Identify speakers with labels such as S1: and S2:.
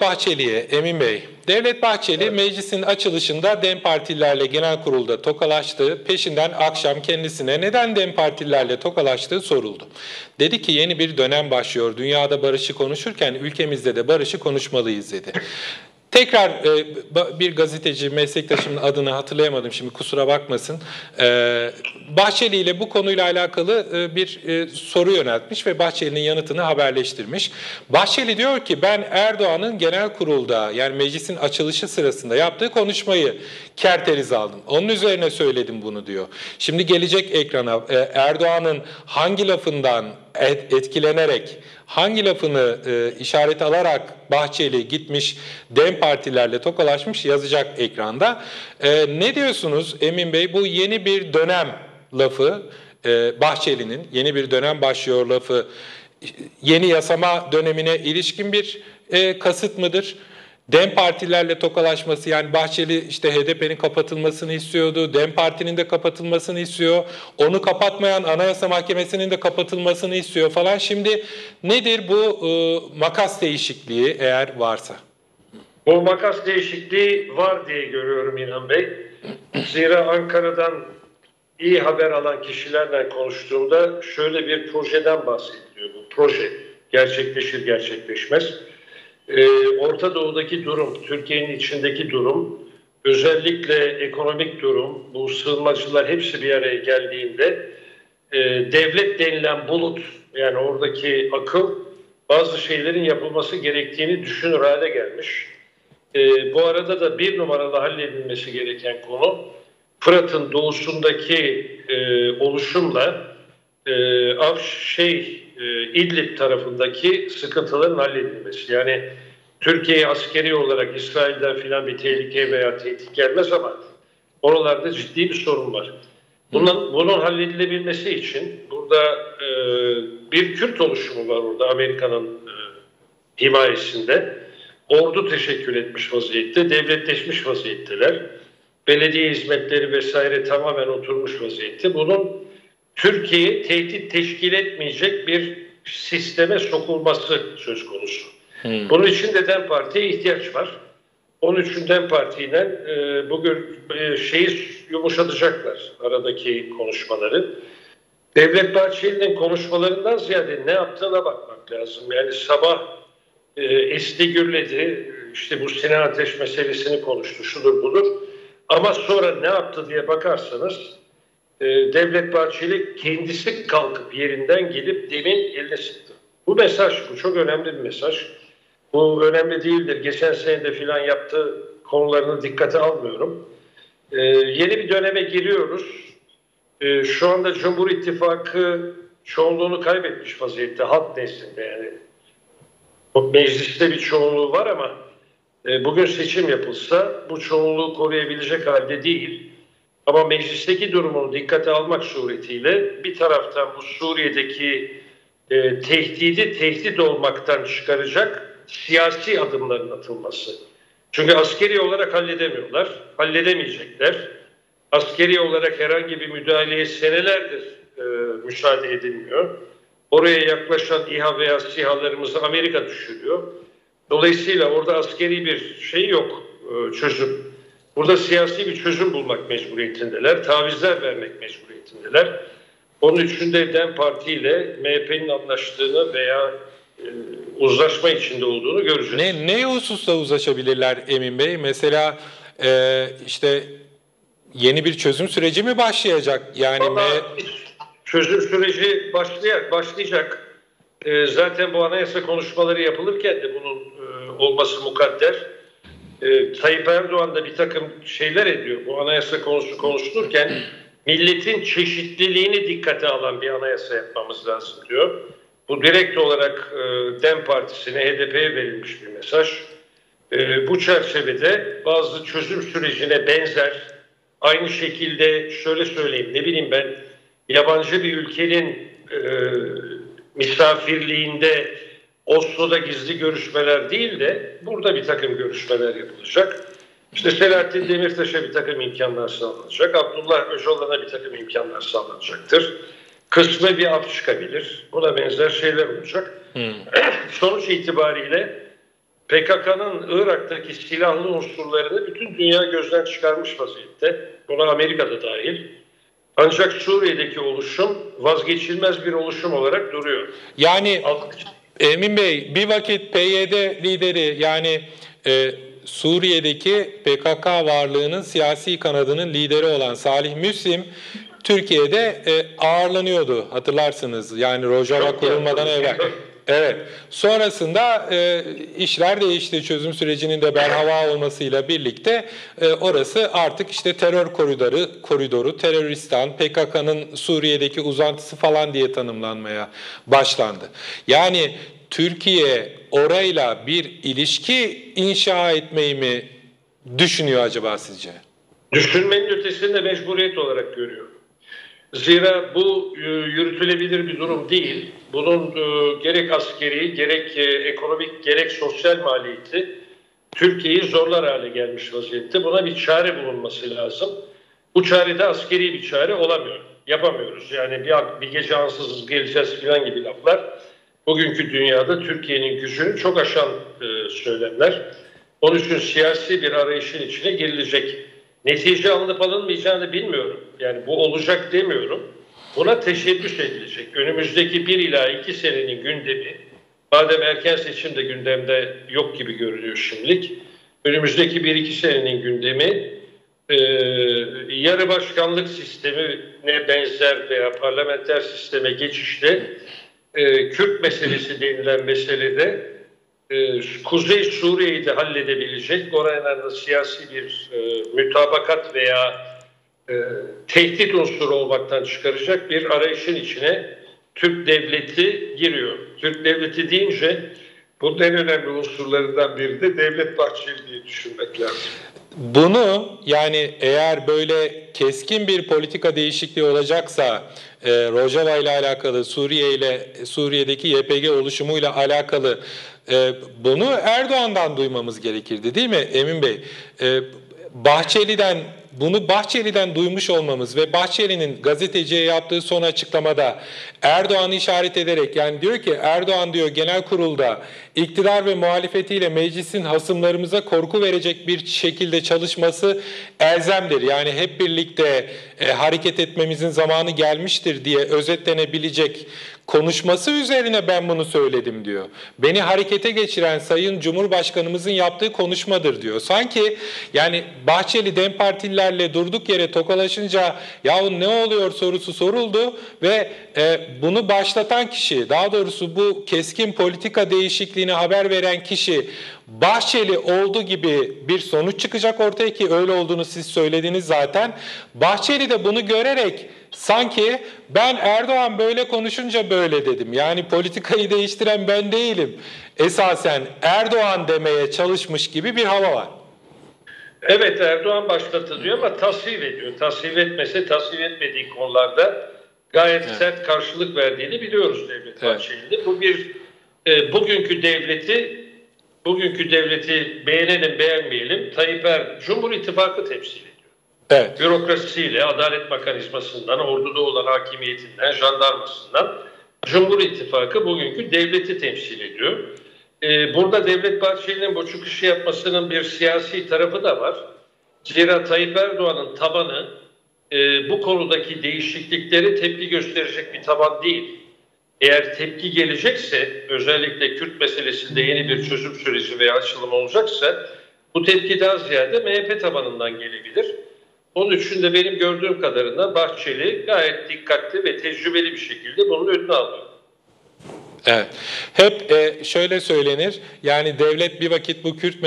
S1: Bahçeli'ye Emin Bey. Devlet Bahçeli evet. meclisin açılışında DEM Partililerle genel kurulda tokalaştı. Peşinden akşam kendisine neden DEM Partililerle tokalaştığı soruldu. Dedi ki yeni bir dönem başlıyor. Dünyada barışı konuşurken ülkemizde de barışı konuşmalıyız dedi. Tekrar e, bir gazeteci meslektaşımın adını hatırlayamadım şimdi kusura bakmasın. E, Bahçeli ile bu konuyla alakalı e, bir e, soru yöneltmiş ve Bahçeli'nin yanıtını haberleştirmiş. Bahçeli diyor ki ben Erdoğan'ın genel kurulda yani meclisin açılışı sırasında yaptığı konuşmayı kerteriz aldım. Onun üzerine söyledim bunu diyor. Şimdi gelecek ekrana e, Erdoğan'ın hangi lafından et, etkilenerek hangi lafını e, işaret alarak Bahçeli gitmiş DEM partilerle tokalaşmış yazacak ekranda. E, ne diyorsunuz Emin Bey bu yeni bir dönem lafı e, Bahçeli'nin yeni bir dönem başlıyor lafı yeni yasama dönemine ilişkin bir e, kasıt mıdır? DEM partilerle tokalaşması yani Bahçeli işte HDP'nin kapatılmasını istiyordu. DEM Parti'nin de kapatılmasını istiyor. Onu kapatmayan Anayasa Mahkemesi'nin de kapatılmasını istiyor falan. Şimdi nedir bu e, makas değişikliği eğer varsa?
S2: Bu makas değişikliği var diye görüyorum İnan Bey. Zira Ankara'dan iyi haber alan kişilerle konuştuğumda şöyle bir projeden bahsediliyor. Bu proje gerçekleşir gerçekleşmez e, Orta Doğu'daki durum, Türkiye'nin içindeki durum, özellikle ekonomik durum, bu sığınmacılar hepsi bir araya geldiğinde e, devlet denilen bulut yani oradaki akıl bazı şeylerin yapılması gerektiğini düşünür hale gelmiş. E, bu arada da bir numaralı halledilmesi gereken konu Fırat'ın doğusundaki e, oluşumla e, e, İdlib tarafındaki sıkıntıların halledilmesi. Yani Türkiye'ye askeri olarak İsrail'den filan bir tehlike veya tehdit gelmez ama oralarda ciddi bir sorun var. Bunun, bunun halledilebilmesi için burada e, bir Kürt oluşumu var orada Amerika'nın e, himayesinde. Ordu teşekkür etmiş vaziyette, devletleşmiş vaziyetteler. Belediye hizmetleri vesaire tamamen oturmuş vaziyette. Bunun Türkiye'yi tehdit teşkil etmeyecek bir sisteme sokulması söz konusu. Hmm. Bunun için de DEM Parti'ye ihtiyaç var. Onun için DEM Parti'yle e, bugün e, şeyi yumuşatacaklar aradaki konuşmaları. Devlet Bahçeli'nin konuşmalarından ziyade ne yaptığına bakmak lazım. Yani sabah e, esti gürledi, işte bu Sinan Ateş meselesini konuştu, şudur budur. Ama sonra ne yaptı diye bakarsanız e, Devlet Bahçeli kendisi kalkıp yerinden gelip demin eline sıktı. Bu mesaj, bu çok önemli bir mesaj. Bu önemli değildir. Geçen sene de filan yaptığı konularını dikkate almıyorum. E, yeni bir döneme giriyoruz. E, şu anda Cumhur İttifakı çoğunluğunu kaybetmiş vaziyette halk nezdinde yani. Mecliste bir çoğunluğu var ama e, bugün seçim yapılsa bu çoğunluğu koruyabilecek halde değil. Ama meclisteki durumunu dikkate almak suretiyle bir taraftan bu Suriye'deki e, tehdidi tehdit olmaktan çıkaracak siyasi adımların atılması. Çünkü askeri olarak halledemiyorlar, halledemeyecekler. Askeri olarak herhangi bir müdahaleye senelerdir e, müsaade edilmiyor. Oraya yaklaşan İHA veya SİHA'larımızı Amerika düşürüyor. Dolayısıyla orada askeri bir şey yok, e, çözüm. Burada siyasi bir çözüm bulmak mecburiyetindeler, tavizler vermek mecburiyetindeler. Onun için de DEM Parti ile MHP'nin anlaştığını veya e, uzlaşma içinde olduğunu göreceğiz.
S1: Ne, ne hususta uzlaşabilirler Emin Bey? Mesela e, işte yeni bir çözüm süreci mi başlayacak? Yani
S2: Ama çözüm süreci başlayacak. başlayacak. E, zaten bu anayasa konuşmaları yapılırken de bunun e, olması mukadder e, Tayyip Erdoğan da bir takım şeyler ediyor. Bu anayasa konusu konuşulurken milletin çeşitliliğini dikkate alan bir anayasa yapmamız lazım diyor. Bu direkt olarak e, DEM Partisi'ne, HDP'ye verilmiş bir mesaj. E, bu çerçevede bazı çözüm sürecine benzer, aynı şekilde şöyle söyleyeyim, ne bileyim ben, yabancı bir ülkenin e, misafirliğinde Oslo'da gizli görüşmeler değil de burada bir takım görüşmeler yapılacak. İşte Selahattin Demirtaş'a bir takım imkanlar sağlanacak. Abdullah Öcalan'a bir takım imkanlar sağlanacaktır. Kısmı bir af çıkabilir. Buna benzer şeyler olacak. Hmm. Sonuç itibariyle PKK'nın Irak'taki silahlı unsurlarını bütün dünya gözden çıkarmış vaziyette. Buna Amerika da dahil. Ancak Suriye'deki oluşum vazgeçilmez bir oluşum olarak duruyor.
S1: Yani
S2: Alt-
S1: Emin Bey bir vakit PYD lideri yani e, Suriye'deki PKK varlığının siyasi kanadının lideri olan Salih Müslim Türkiye'de e, ağırlanıyordu hatırlarsınız. Yani Rojava kurulmadan evvel. Evet. Sonrasında e, işler değişti. Çözüm sürecinin de berhava olmasıyla birlikte e, orası artık işte terör koridoru, koridoru, teröristan, PKK'nın Suriye'deki uzantısı falan diye tanımlanmaya başlandı. Yani Türkiye orayla bir ilişki inşa etmeyi mi düşünüyor acaba sizce?
S2: Düşünmenin ötesinde mecburiyet olarak görüyorum. Zira bu e, yürütülebilir bir durum değil. Bunun e, gerek askeri, gerek e, ekonomik, gerek sosyal maliyeti Türkiye'yi zorlar hale gelmiş vaziyette. Buna bir çare bulunması lazım. Bu çare de askeri bir çare olamıyor. Yapamıyoruz. Yani bir, bir gece ansızız geleceğiz falan gibi laflar. Bugünkü dünyada Türkiye'nin gücünü çok aşan söylemler. Onun için siyasi bir arayışın içine girilecek. Netice alınıp alınmayacağını bilmiyorum. Yani bu olacak demiyorum. Buna teşebbüs edilecek. Önümüzdeki bir ila iki senenin gündemi, madem erken seçim de gündemde yok gibi görünüyor şimdilik, önümüzdeki bir iki senenin gündemi e, yarı başkanlık sistemine benzer veya parlamenter sisteme geçişte e, Kürt meselesi denilen meselede e, Kuzey Suriye'yi de halledebilecek, orayla siyasi bir e, mütabakat veya e, tehdit unsuru olmaktan çıkaracak bir arayışın içine Türk devleti giriyor. Türk devleti deyince bunun en önemli unsurlarından biri de Devlet Bahçeli diye düşünmek lazım.
S1: Bunu yani eğer böyle keskin bir politika değişikliği olacaksa e, Rojava ile alakalı Suriye ile Suriye'deki YPG oluşumuyla alakalı e, bunu Erdoğan'dan duymamız gerekirdi değil mi Emin Bey? E, Bahçeli'den bunu Bahçeli'den duymuş olmamız ve Bahçeli'nin gazeteciye yaptığı son açıklamada Erdoğan'ı işaret ederek yani diyor ki Erdoğan diyor genel kurulda iktidar ve muhalefetiyle meclisin hasımlarımıza korku verecek bir şekilde çalışması elzemdir. Yani hep birlikte e, hareket etmemizin zamanı gelmiştir diye özetlenebilecek konuşması üzerine ben bunu söyledim diyor. Beni harekete geçiren Sayın Cumhurbaşkanımızın yaptığı konuşmadır diyor. Sanki yani Bahçeli Dem Partililerle durduk yere tokalaşınca yahu ne oluyor sorusu soruldu ve e, bunu başlatan kişi daha doğrusu bu keskin politika değişikliğini haber veren kişi Bahçeli oldu gibi bir sonuç çıkacak ortaya ki öyle olduğunu siz söylediniz zaten. Bahçeli de bunu görerek sanki ben Erdoğan böyle konuşunca böyle dedim. Yani politikayı değiştiren ben değilim. Esasen Erdoğan demeye çalışmış gibi bir hava var.
S2: Evet Erdoğan başlattı diyor ama tasvip ediyor. Tasvip etmese tasvip etmediği konularda gayet
S1: Evet.
S2: sert karşılık verdiğini biliyoruz Devlet
S1: Evet.
S2: Bahçeli'nin. Bu bir e, bugünkü devleti bugünkü devleti beğenelim beğenmeyelim Tayyip Er Cumhur İttifakı temsil.
S1: Evet.
S2: Bürokrasisiyle, adalet mekanizmasından, orduda olan hakimiyetinden, jandarmasından Cumhur İttifakı bugünkü devleti temsil ediyor. Ee, burada Devlet Bahçeli'nin bu çıkışı yapmasının bir siyasi tarafı da var. Zira Tayyip Erdoğan'ın tabanı e, bu konudaki değişiklikleri tepki gösterecek bir taban değil. Eğer tepki gelecekse, özellikle Kürt meselesinde yeni bir çözüm süreci veya açılım olacaksa, bu tepki daha ziyade MHP tabanından gelebilir. Onun için de benim gördüğüm kadarıyla Bahçeli gayet dikkatli ve tecrübeli bir şekilde bunun önünü alıyor.
S1: Evet. Hep e, şöyle söylenir. Yani devlet bir vakit bu Kürt